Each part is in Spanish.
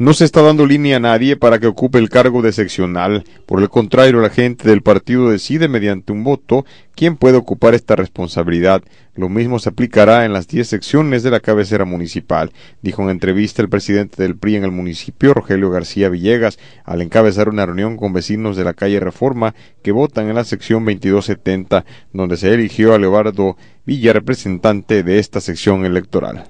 No se está dando línea a nadie para que ocupe el cargo de seccional. Por el contrario, la gente del partido decide mediante un voto quién puede ocupar esta responsabilidad. Lo mismo se aplicará en las diez secciones de la cabecera municipal, dijo en entrevista el presidente del PRI en el municipio, Rogelio García Villegas, al encabezar una reunión con vecinos de la calle Reforma que votan en la sección 2270, donde se eligió a Leobardo Villa, representante de esta sección electoral.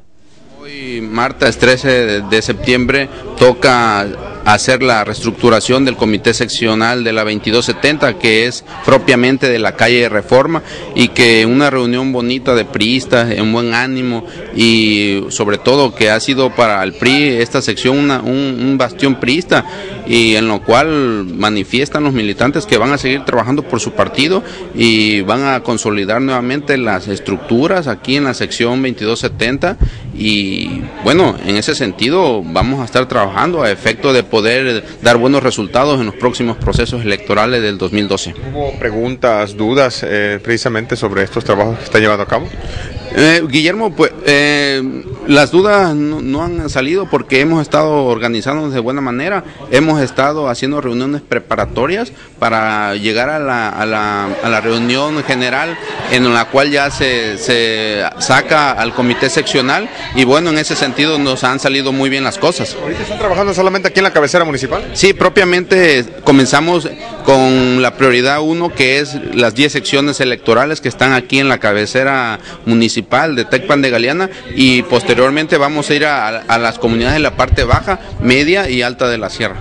Hoy, martes 13 de septiembre, toca hacer la reestructuración del comité seccional de la 2270, que es propiamente de la calle de Reforma, y que una reunión bonita de priistas, en buen ánimo, y sobre todo que ha sido para el PRI esta sección un, un bastión priista, y en lo cual manifiestan los militantes que van a seguir trabajando por su partido y van a consolidar nuevamente las estructuras aquí en la sección 2270 y bueno, en ese sentido vamos a estar trabajando a efecto de poder dar buenos resultados en los próximos procesos electorales del 2012. ¿Hubo preguntas, dudas eh, precisamente sobre estos trabajos que está llevando a cabo? Eh, Guillermo, pues eh, las dudas no, han salido porque hemos estado organizándonos de buena manera, hemos estado haciendo reuniones preparatorias para llegar a la, a la, a la reunión general en la cual ya se, se, saca al comité seccional y bueno, en ese sentido nos han salido muy bien las cosas. ¿Ahorita están trabajando solamente aquí en la cabecera municipal? Sí, propiamente comenzamos con la prioridad uno que es las 10 secciones electorales que están aquí en la cabecera municipal de Tecpan de Galeana y posteriormente vamos a ir a, las comunidades de la parte baja, media y alta de la sierra.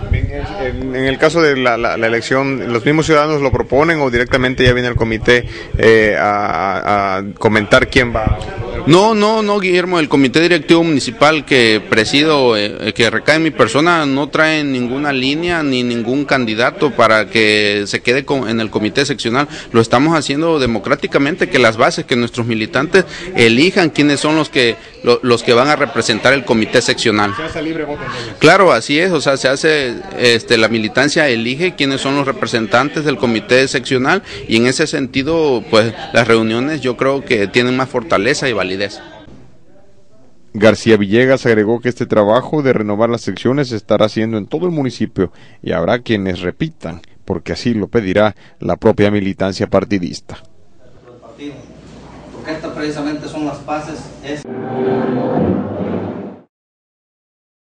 En, el caso de la, elección, ¿los mismos ciudadanos lo proponen o directamente ya viene el comité eh, a, comentar quién va? No, no, no, Guillermo, el comité directivo municipal que presido, eh, que recae en mi persona, no trae ninguna línea ni ningún candidato para que se quede en el comité seccional. Lo estamos haciendo democráticamente, que las bases, que nuestros militantes elijan quiénes son los que los que van a representar el comité seccional. Se hace libre voto. Claro, así es, o sea, se hace, este, la militancia elige quiénes son los representantes del comité seccional y en ese sentido, pues las reuniones yo creo que tienen más fortaleza y validez. García Villegas agregó que este trabajo de renovar las secciones se estará haciendo en todo el municipio y habrá quienes repitan, porque así lo pedirá la propia militancia partidista precisamente son las bases. Es...